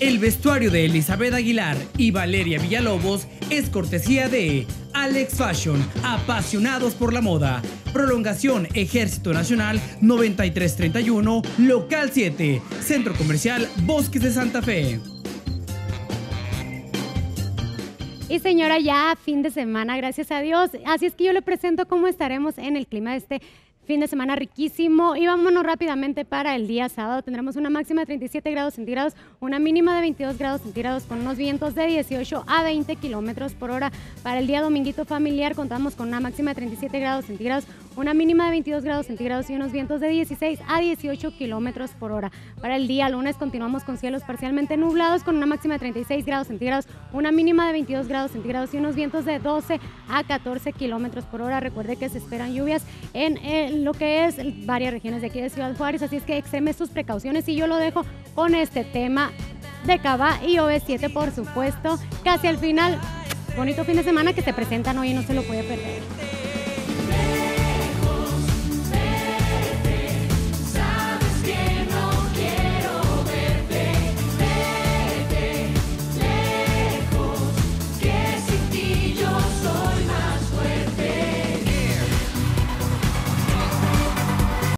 El vestuario de Elizabeth Aguilar y Valeria Villalobos es cortesía de Alex Fashion, apasionados por la moda. Prolongación Ejército Nacional 9331, Local 7, Centro Comercial Bosques de Santa Fe. Y señora, ya fin de semana, gracias a Dios. Así es que yo le presento cómo estaremos en el clima de este fin de semana riquísimo. Y vámonos rápidamente para el día sábado. Tendremos una máxima de 37 grados centígrados, una mínima de 22 grados centígrados con unos vientos de 18 a 20 kilómetros por hora. Para el día dominguito familiar contamos con una máxima de 37 grados centígrados, una mínima de 22 grados centígrados y unos vientos de 16 a 18 kilómetros por hora. Para el día lunes continuamos con cielos parcialmente nublados con una máxima de 36 grados centígrados, una mínima de 22 grados centígrados y unos vientos de 12 a 14 kilómetros por hora. Recuerde que se esperan lluvias en el lo que es varias regiones de aquí de Ciudad Juárez, así es que extreme sus precauciones y yo lo dejo con este tema de Cava y OV7, por supuesto, casi al final. Bonito fin de semana que se presentan hoy y no se lo puede perder.